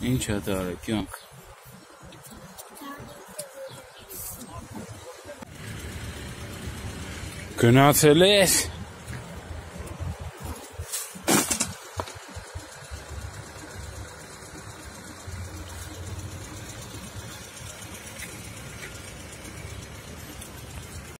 Ինչ է դարը, կյանք։ Գնացել ես։